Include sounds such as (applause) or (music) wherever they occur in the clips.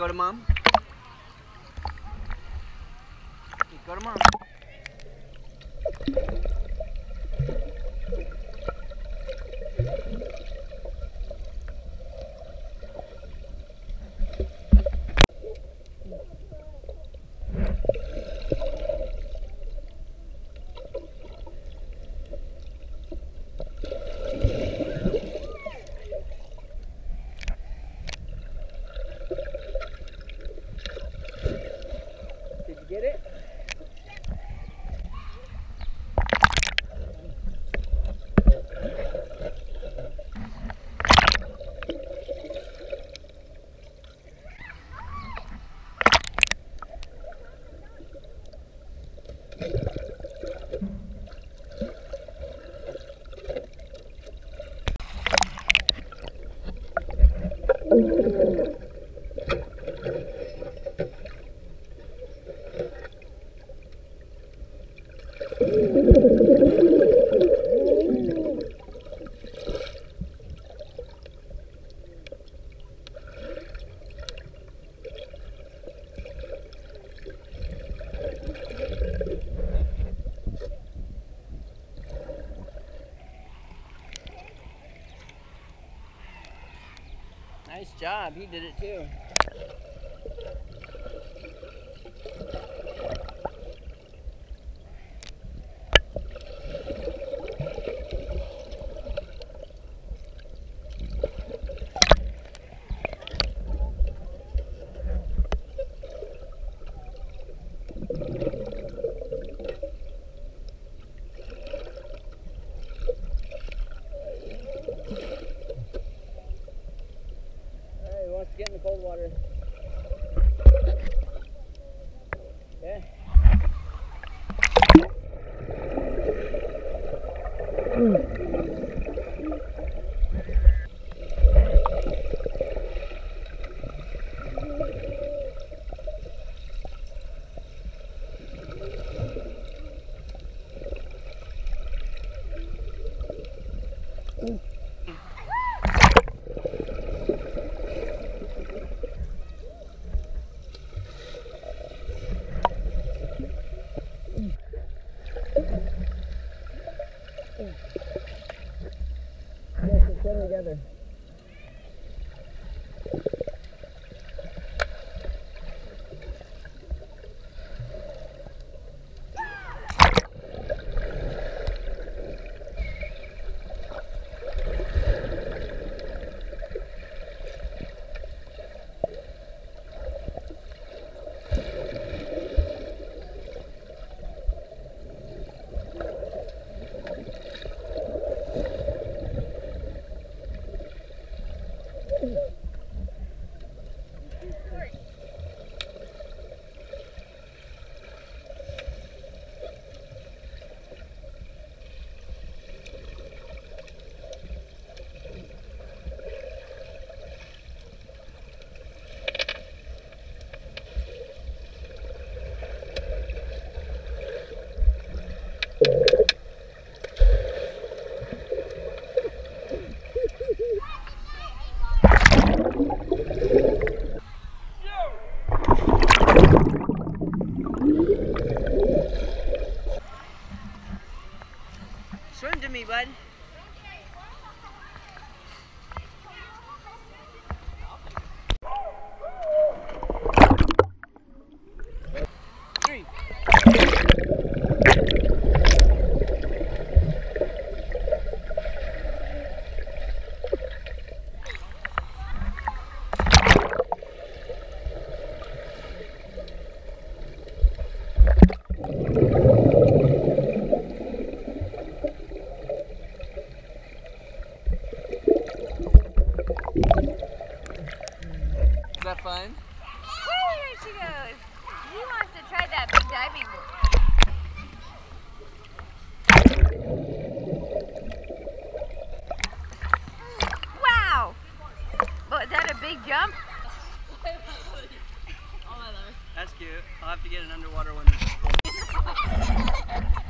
Go to mom. Nice job, he did it too. bud? big jump. That's cute. I'll have to get an underwater one. (laughs)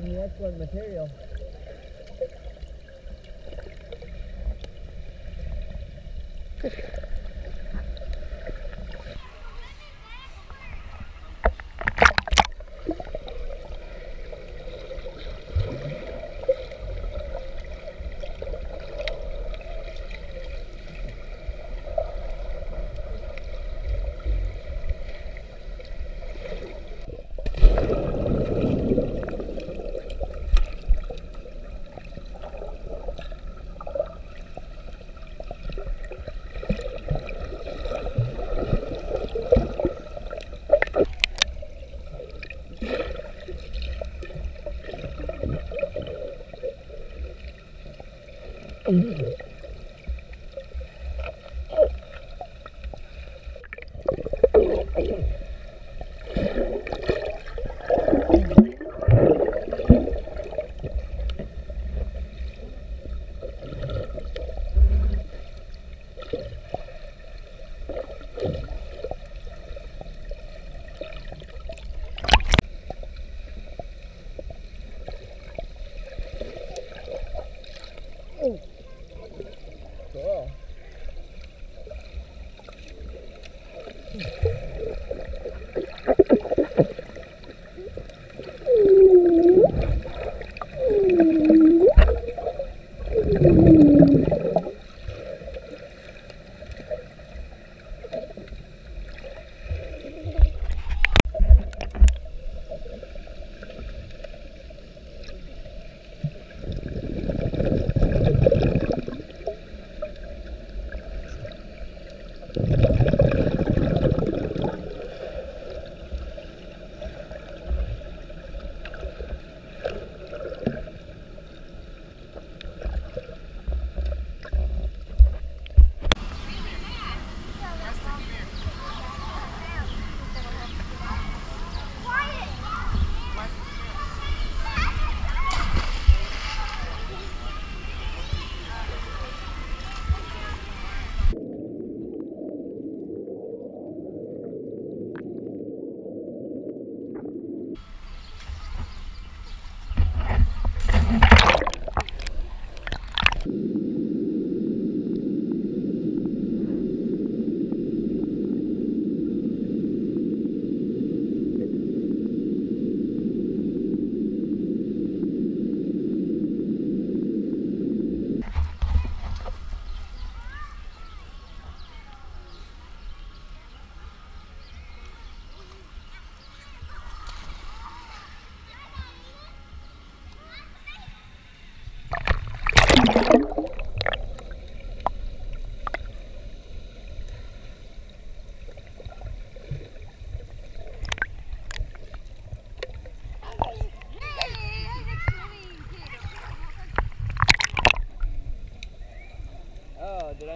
giving me excellent material.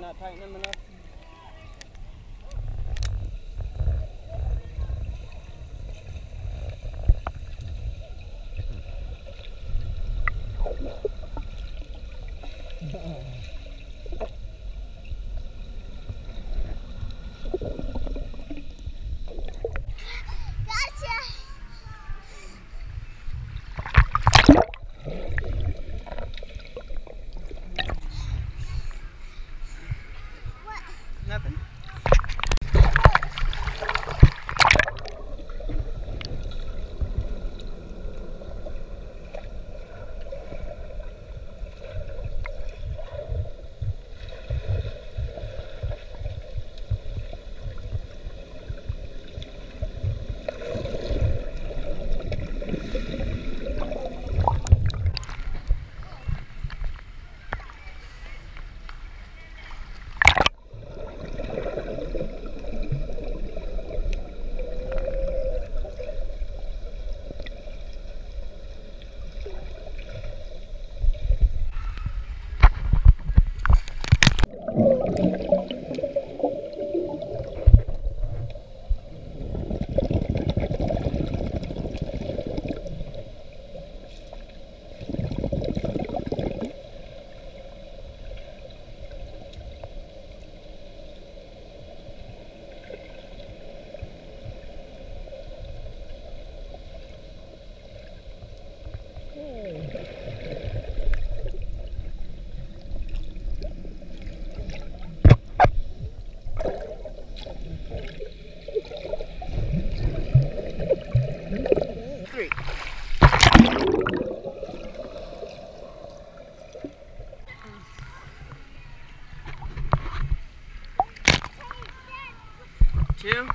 not tighten them enough? Two,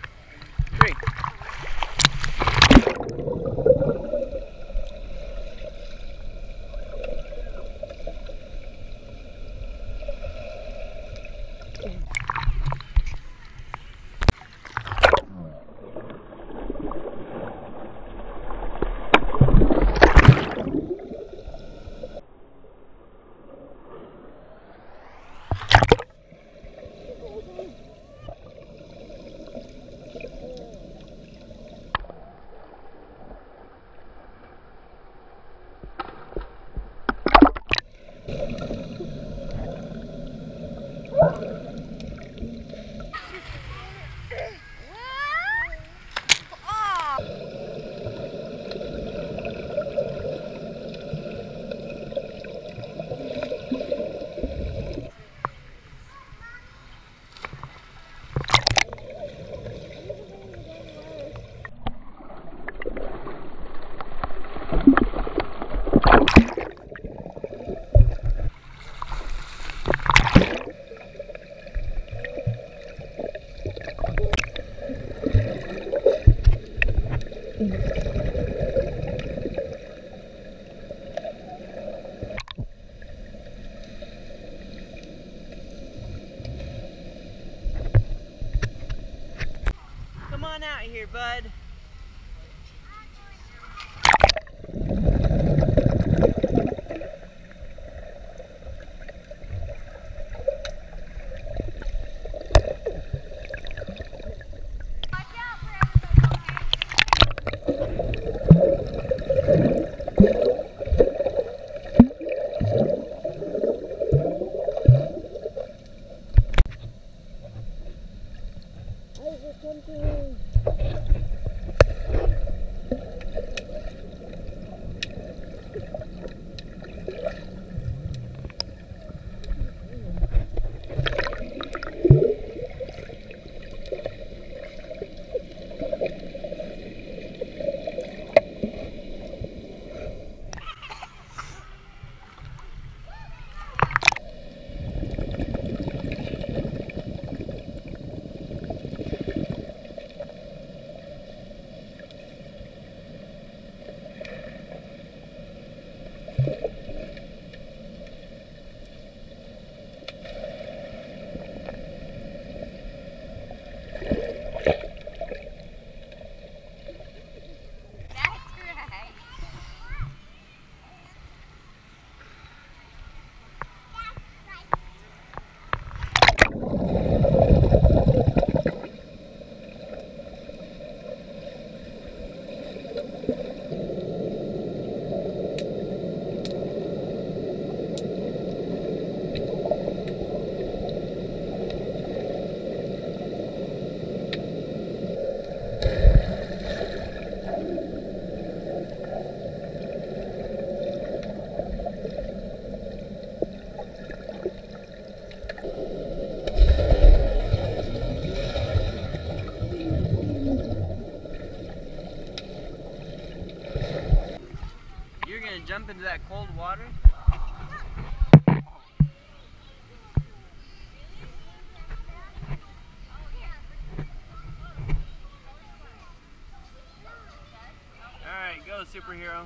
Jump into that cold water? Alright, go superhero.